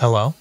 Hello?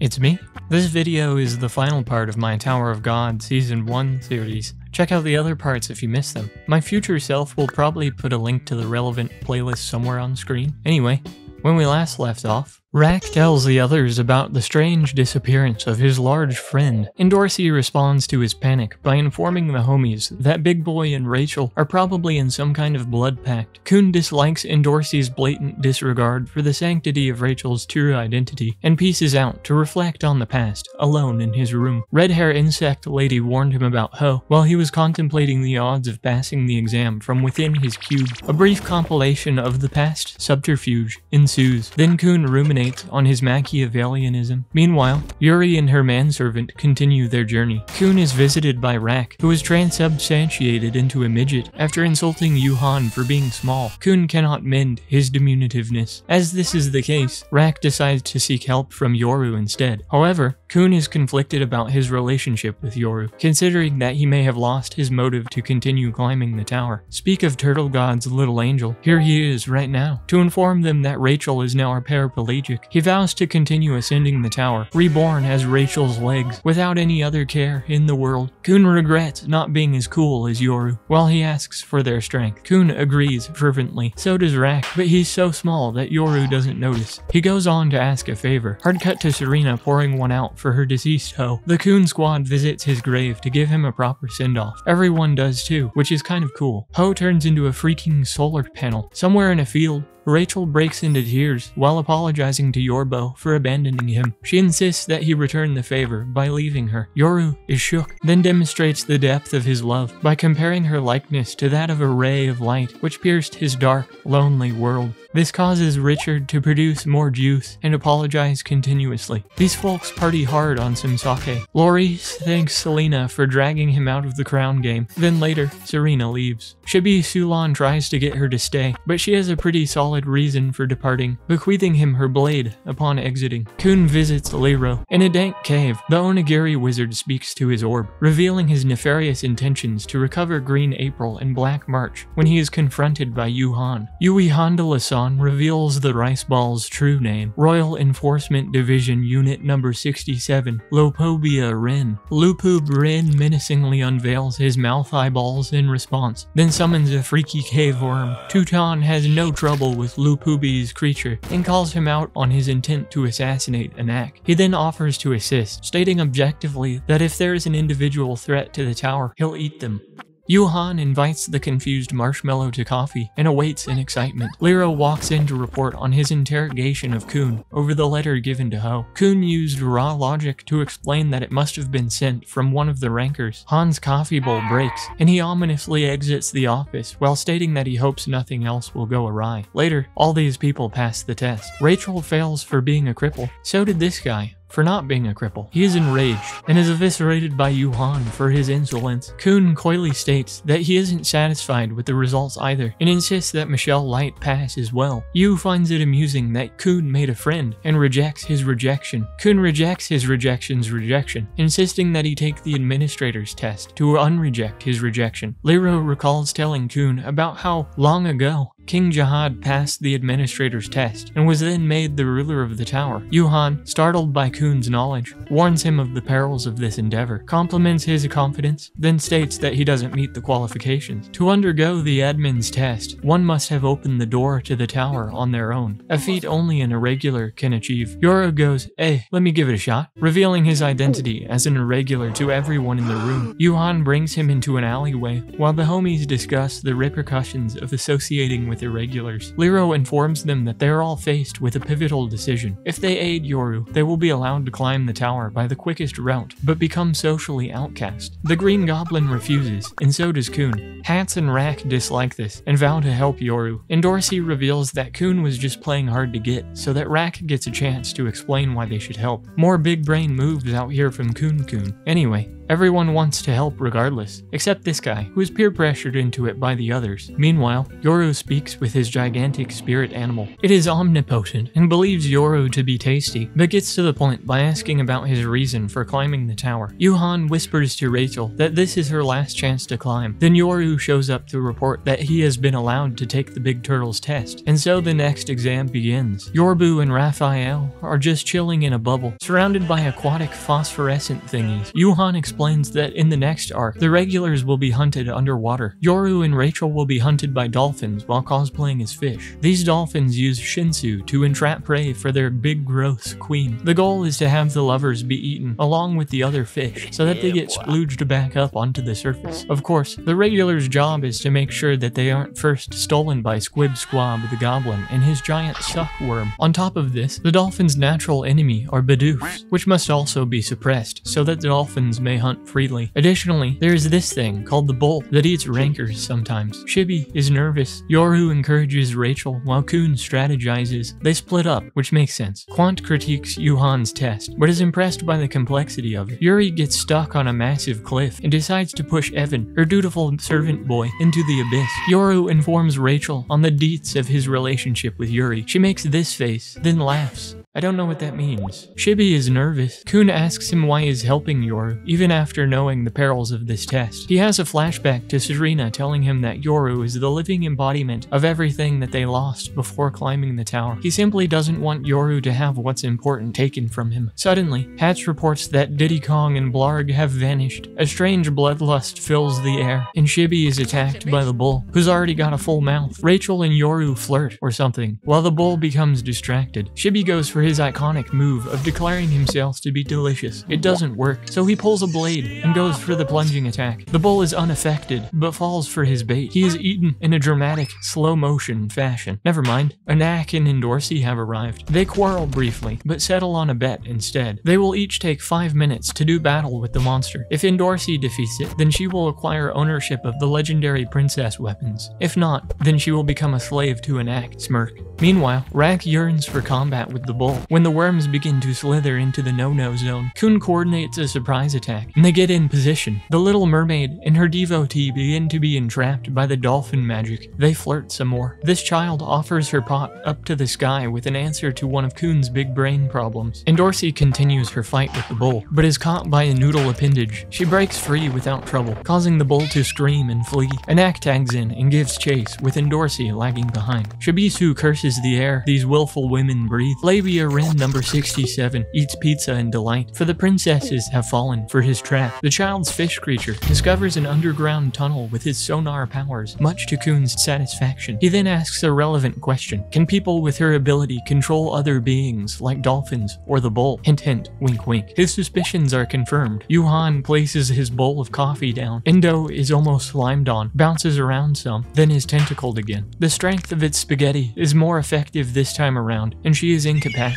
It's me. This video is the final part of my Tower of God Season 1 series. Check out the other parts if you missed them. My future self will probably put a link to the relevant playlist somewhere on screen. Anyway, when we last left off, Rak tells the others about the strange disappearance of his large friend, and Dorsey responds to his panic by informing the homies that Big Boy and Rachel are probably in some kind of blood pact. Kun dislikes Dorsey's blatant disregard for the sanctity of Rachel's true identity and pieces out to reflect on the past, alone in his room. Red Hair Insect Lady warned him about Ho while he was contemplating the odds of passing the exam from within his cube. A brief compilation of the past subterfuge ensues. Then Kun ruminates on his Machiavellianism. Meanwhile, Yuri and her manservant continue their journey. Kun is visited by Rak, who is transubstantiated into a midget after insulting Yuhan for being small. Kun cannot mend his diminutiveness. As this is the case, Rak decides to seek help from Yoru instead. However, Kun is conflicted about his relationship with Yoru, considering that he may have lost his motive to continue climbing the tower. Speak of Turtle God's little angel, here he is right now, to inform them that Rachel is now a paraplegic he vows to continue ascending the tower, reborn as Rachel's legs, without any other care in the world. Kun regrets not being as cool as Yoru, while he asks for their strength. Kun agrees fervently, so does Rak, but he's so small that Yoru doesn't notice. He goes on to ask a favor. Hard cut to Serena pouring one out for her deceased Ho. The Kun squad visits his grave to give him a proper send-off. Everyone does too, which is kind of cool. Ho turns into a freaking solar panel. Somewhere in a field, Rachel breaks into tears while apologizing to Yorbo for abandoning him. She insists that he return the favor by leaving her. Yoru is shook, then demonstrates the depth of his love by comparing her likeness to that of a ray of light which pierced his dark, lonely world. This causes Richard to produce more juice and apologize continuously. These folks party hard on some sake. Lori thanks Serena for dragging him out of the crown game. Then later, Serena leaves. Shibi Sulan tries to get her to stay, but she has a pretty solid reason for departing, bequeathing him her blade upon exiting. Kun visits Liro. In a dank cave, the Onigiri wizard speaks to his orb, revealing his nefarious intentions to recover Green April and Black March when he is confronted by Yu Han. Yui Handala-san reveals the Rice Ball's true name, Royal Enforcement Division Unit Number 67, Lopobia Rin. Lupub Rin menacingly unveils his mouth eyeballs in response, then summons a freaky cave worm. Tutan has no trouble with Lupubi's creature and calls him out on his intent to assassinate Anaak. He then offers to assist, stating objectively that if there is an individual threat to the tower, he'll eat them. Yuhan invites the confused Marshmallow to coffee and awaits in excitement. Liro walks in to report on his interrogation of Kun over the letter given to Ho. Kun used raw logic to explain that it must have been sent from one of the rankers. Han's coffee bowl breaks, and he ominously exits the office while stating that he hopes nothing else will go awry. Later, all these people pass the test. Rachel fails for being a cripple. So did this guy for not being a cripple. He is enraged and is eviscerated by Yuhan for his insolence. Kun coyly states that he isn't satisfied with the results either and insists that Michelle Light pass as well. Yu finds it amusing that Kun made a friend and rejects his rejection. Kun rejects his rejection's rejection, insisting that he take the administrator's test to unreject his rejection. Liro recalls telling Kun about how long ago King Jahad passed the administrator's test and was then made the ruler of the tower. Yuhan, startled by Kun's knowledge, warns him of the perils of this endeavor, compliments his confidence, then states that he doesn't meet the qualifications. To undergo the admin's test, one must have opened the door to the tower on their own, a feat only an irregular can achieve. Yoru goes, hey, let me give it a shot, revealing his identity as an irregular to everyone in the room. Yuhan brings him into an alleyway, while the homies discuss the repercussions of associating with with irregulars. Liro informs them that they are all faced with a pivotal decision. If they aid Yoru, they will be allowed to climb the tower by the quickest route, but become socially outcast. The Green Goblin refuses, and so does Kun. Hatz and Rak dislike this, and vow to help Yoru. Endorsi reveals that Kun was just playing hard to get, so that Rak gets a chance to explain why they should help. More big brain moves out here from Kun Kun. Anyway, Everyone wants to help regardless, except this guy, who is peer pressured into it by the others. Meanwhile, Yoru speaks with his gigantic spirit animal. It is omnipotent and believes Yoru to be tasty, but gets to the point by asking about his reason for climbing the tower. Yuhan whispers to Rachel that this is her last chance to climb. Then Yoru shows up to report that he has been allowed to take the big turtle's test, and so the next exam begins. Yorbu and Raphael are just chilling in a bubble, surrounded by aquatic phosphorescent thingies. Yuhan explains that in the next arc, the regulars will be hunted underwater. Yoru and Rachel will be hunted by dolphins while cosplaying as fish. These dolphins use Shinsu to entrap prey for their big gross queen. The goal is to have the lovers be eaten along with the other fish so that they get splooged back up onto the surface. Of course, the regular's job is to make sure that they aren't first stolen by Squib Squab the goblin and his giant suckworm. On top of this, the dolphin's natural enemy are Bidoofs, which must also be suppressed so that the dolphins may hunt freely. Additionally, there is this thing called the bull that eats rankers sometimes. Shibi is nervous. Yoru encourages Rachel while Kun strategizes. They split up, which makes sense. Quant critiques Yuhan's test, but is impressed by the complexity of it. Yuri gets stuck on a massive cliff and decides to push Evan, her dutiful servant boy, into the abyss. Yoru informs Rachel on the deets of his relationship with Yuri. She makes this face, then laughs. I don't know what that means. Shibi is nervous. Kun asks him why he's helping Yoru, even after knowing the perils of this test. He has a flashback to Serena telling him that Yoru is the living embodiment of everything that they lost before climbing the tower. He simply doesn't want Yoru to have what's important taken from him. Suddenly, Hatch reports that Diddy Kong and Blarg have vanished. A strange bloodlust fills the air, and Shibi is attacked by the bull, who's already got a full mouth. Rachel and Yoru flirt, or something, while the bull becomes distracted. Shibi goes for his iconic move of declaring himself to be delicious. It doesn't work, so he pulls a blade and goes for the plunging attack. The bull is unaffected, but falls for his bait. He is eaten in a dramatic, slow motion fashion. Never mind, Anaak and Endorsi have arrived. They quarrel briefly, but settle on a bet instead. They will each take five minutes to do battle with the monster. If Endorsi defeats it, then she will acquire ownership of the legendary princess weapons. If not, then she will become a slave to Anaak. Smirk. Meanwhile, Rak yearns for combat with the bull. When the worms begin to slither into the no-no zone, Kun coordinates a surprise attack, and they get in position. The little mermaid and her devotee begin to be entrapped by the dolphin magic. They flirt some more. This child offers her pot up to the sky with an answer to one of Kun's big brain problems. Endorsi continues her fight with the bull, but is caught by a noodle appendage. She breaks free without trouble, causing the bull to scream and flee. Anaak tags in and gives chase, with Endorsi lagging behind. Shibisu curses the air these willful women breathe. Labia Wren number 67 eats pizza in delight, for the princesses have fallen for his trap. The child's fish creature discovers an underground tunnel with his sonar powers, much to Kun's satisfaction. He then asks a relevant question. Can people with her ability control other beings, like dolphins or the bull? Hint hint, wink wink. His suspicions are confirmed. Yuhan places his bowl of coffee down. Endo is almost slimed on, bounces around some, then is tentacled again. The strength of its spaghetti is more effective this time around, and she is incapacitated.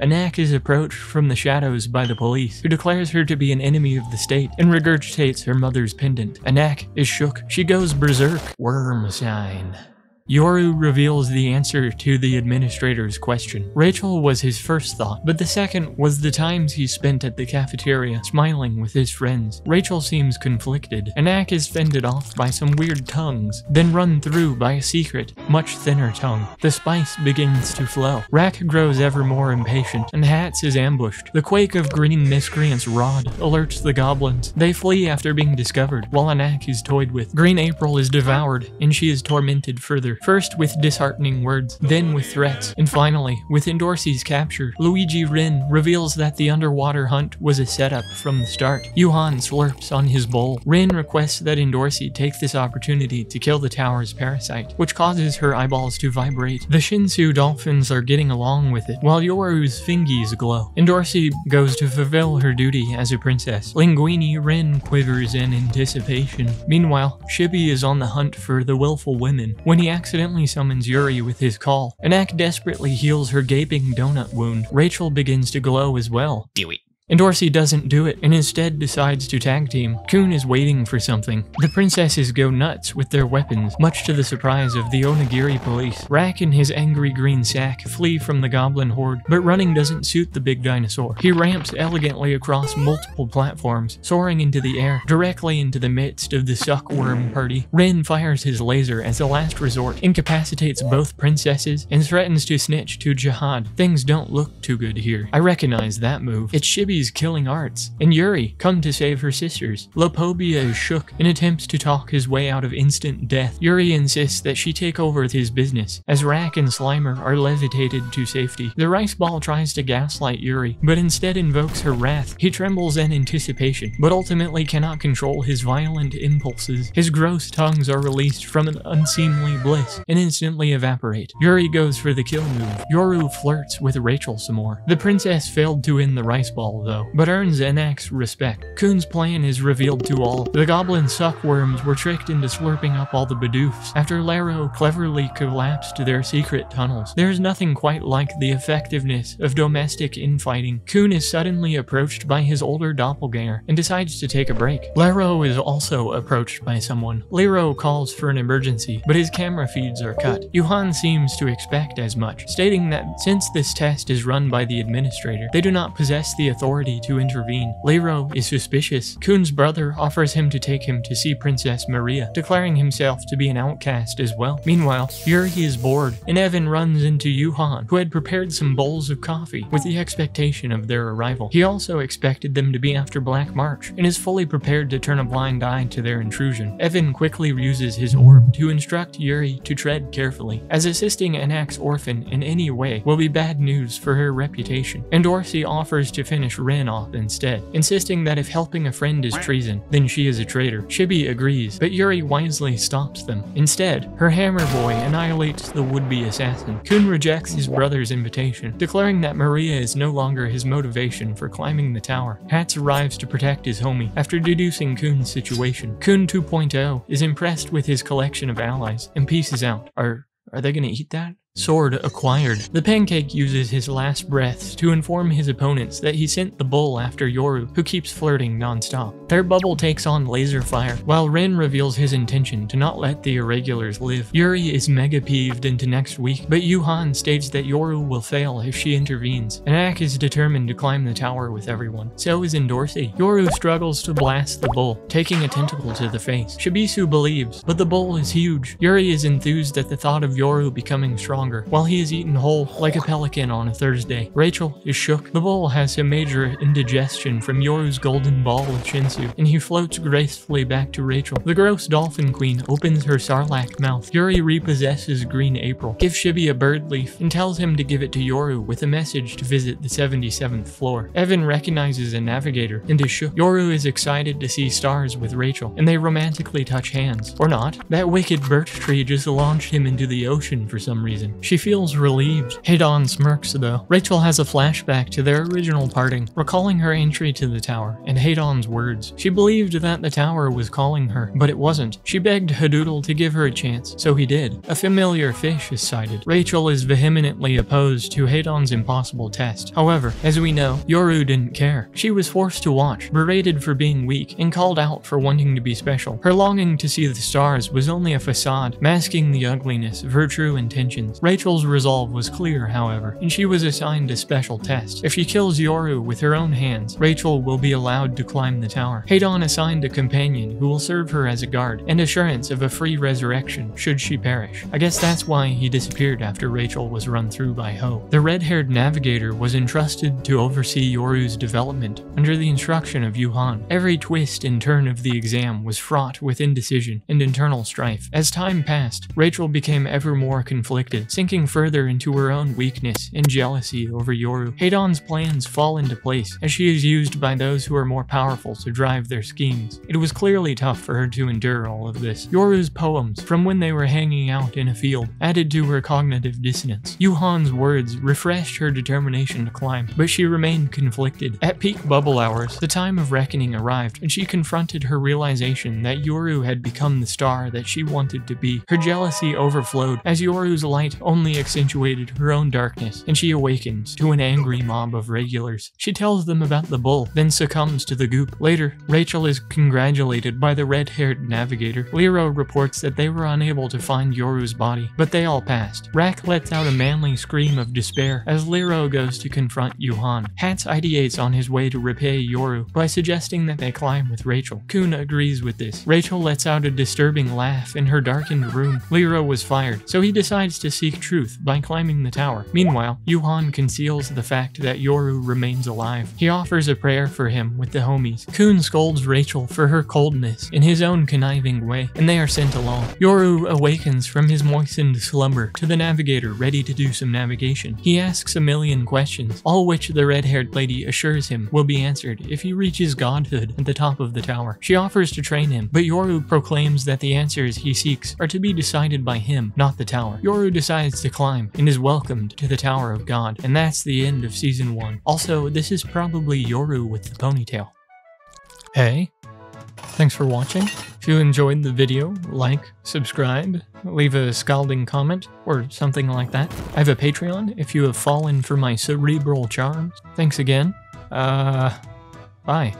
Anaak is approached from the shadows by the police, who declares her to be an enemy of the state and regurgitates her mother's pendant. Anaak is shook. She goes berserk. Worm sign. Yoru reveals the answer to the administrator's question. Rachel was his first thought, but the second was the times he spent at the cafeteria smiling with his friends. Rachel seems conflicted. Anaak is fended off by some weird tongues, then run through by a secret, much thinner tongue. The spice begins to flow. Rak grows ever more impatient, and Hatz is ambushed. The quake of green miscreants rod alerts the goblins. They flee after being discovered, while Anaak is toyed with. Green April is devoured, and she is tormented further. First with disheartening words, then with threats, and finally, with Endorsi's capture, Luigi Rin reveals that the underwater hunt was a setup from the start. Yuhan slurps on his bowl. Rin requests that Endorsi take this opportunity to kill the tower's parasite, which causes her eyeballs to vibrate. The Shinsu dolphins are getting along with it, while Yoru's fingies glow. Endorsi goes to fulfill her duty as a princess. Linguini Rin quivers in anticipation. Meanwhile, Shibi is on the hunt for the willful women. When he accidentally summons Yuri with his call, Anaak desperately heals her gaping donut wound. Rachel begins to glow as well. Do it. And Dorsey doesn't do it and instead decides to tag team. Kun is waiting for something. The princesses go nuts with their weapons, much to the surprise of the Onigiri police. Rak and his angry green sack flee from the goblin horde, but running doesn't suit the big dinosaur. He ramps elegantly across multiple platforms, soaring into the air, directly into the midst of the suckworm party. Rin fires his laser as a last resort, incapacitates both princesses, and threatens to snitch to Jahad. Things don't look too good here. I recognize that move. It's Shibi's killing arts, and Yuri come to save her sisters. Lopobia is shook and attempts to talk his way out of instant death. Yuri insists that she take over his business, as Rak and Slimer are levitated to safety. The rice ball tries to gaslight Yuri, but instead invokes her wrath. He trembles in anticipation, but ultimately cannot control his violent impulses. His gross tongues are released from an unseemly bliss and instantly evaporate. Yuri goes for the kill move. Yoru flirts with Rachel some more. The princess failed to win the rice ball though, but earns Enak's respect. Kun's plan is revealed to all. The goblin suckworms were tricked into slurping up all the Bidoofs after Laro cleverly collapsed their secret tunnels. There's nothing quite like the effectiveness of domestic infighting. Kun is suddenly approached by his older doppelganger and decides to take a break. Laro is also approached by someone. Lero calls for an emergency, but his camera feeds are cut. Yuhan seems to expect as much, stating that since this test is run by the administrator, they do not possess the authority to intervene. Lero is suspicious. Kun's brother offers him to take him to see Princess Maria, declaring himself to be an outcast as well. Meanwhile, Yuri is bored, and Evan runs into Yuhan, who had prepared some bowls of coffee with the expectation of their arrival. He also expected them to be after Black March, and is fully prepared to turn a blind eye to their intrusion. Evan quickly uses his orb to instruct Yuri to tread carefully, as assisting an ex-orphan in any way will be bad news for her reputation, Endorsi offers to finish Ren off instead, insisting that if helping a friend is treason, then she is a traitor. Shibi agrees, but Yuri wisely stops them. Instead, her hammer boy annihilates the would-be assassin. Kun rejects his brother's invitation, declaring that Maria is no longer his motivation for climbing the tower. Hatz arrives to protect his homie after deducing Kun's situation. Kun 2.0 is impressed with his collection of allies and pieces out. Are are they gonna eat that? Sword acquired. The pancake uses his last breaths to inform his opponents that he sent the bull after Yoru, who keeps flirting nonstop. Their bubble takes on laser fire, while Ren reveals his intention to not let the irregulars live. Yuri is mega peeved into next week, but Yuhan states that Yoru will fail if she intervenes. Enak is determined to climb the tower with everyone. So is Endorsi. Yoru struggles to blast the bull, taking a tentacle to the face. Shibisu believes, but the bull is huge. Yuri is enthused at the thought of Yoru becoming stronger while he is eaten whole like a pelican on a Thursday. Rachel is shook. The bull has a major indigestion from Yoru's golden ball of Shinsu, and he floats gracefully back to Rachel. The gross dolphin queen opens her sarlacc mouth. Yuri repossesses Green April, gives Shibi a bird leaf, and tells him to give it to Yoru with a message to visit the 77th floor. Evan recognizes a navigator and is shook. Yoru is excited to see stars with Rachel, and they romantically touch hands. Or not. That wicked birch tree just launched him into the ocean for some reason. She feels relieved. Hadon smirks though. Rachel has a flashback to their original parting, recalling her entry to the tower and Hadon's words. She believed that the tower was calling her, but it wasn't. She begged Hadoodle to give her a chance, so he did. A familiar fish is sighted. Rachel is vehemently opposed to Hadon's impossible test. However, as we know, Yoru didn't care. She was forced to watch, berated for being weak, and called out for wanting to be special. Her longing to see the stars was only a facade, masking the ugliness of her true intentions. Rachel's resolve was clear, however, and she was assigned a special test. If she kills Yoru with her own hands, Rachel will be allowed to climb the tower. Hadon assigned a companion who will serve her as a guard, and assurance of a free resurrection should she perish. I guess that's why he disappeared after Rachel was run through by Ho. The red-haired navigator was entrusted to oversee Yoru's development under the instruction of Yuhan. Every twist and turn of the exam was fraught with indecision and internal strife. As time passed, Rachel became ever more conflicted, sinking further into her own weakness and jealousy over Yoru. Hadon's plans fall into place as she is used by those who are more powerful to drive their schemes. It was clearly tough for her to endure all of this. Yoru's poems, from when they were hanging out in a field, added to her cognitive dissonance. Yuhan's words refreshed her determination to climb, but she remained conflicted. At peak bubble hours, the time of reckoning arrived, and she confronted her realization that Yoru had become the star that she wanted to be. Her jealousy overflowed as Yoru's light only accentuated her own darkness, and she awakens to an angry mob of regulars. She tells them about the bull, then succumbs to the goop. Later, Rachel is congratulated by the red-haired navigator. Lero reports that they were unable to find Yoru's body, but they all passed. Rak lets out a manly scream of despair as Lero goes to confront Yuhan. Hatz ideates on his way to repay Yoru by suggesting that they climb with Rachel. Kun agrees with this. Rachel lets out a disturbing laugh in her darkened room. Lero was fired, so he decides to truth by climbing the tower. Meanwhile, Yuhan conceals the fact that Yoru remains alive. He offers a prayer for him with the homies. Kun scolds Rachel for her coldness in his own conniving way, and they are sent along. Yoru awakens from his moistened slumber to the navigator ready to do some navigation. He asks a million questions, all which the red-haired lady assures him will be answered if he reaches godhood at the top of the tower. She offers to train him, but Yoru proclaims that the answers he seeks are to be decided by him, not the tower. Yoru decides to climb and is welcomed to the Tower of God, and that's the end of Season 1. Also, this is probably Yoru with the ponytail. Hey, thanks for watching. If you enjoyed the video, like, subscribe, leave a scalding comment, or something like that. I have a Patreon if you have fallen for my cerebral charms. Thanks again. Uh, bye.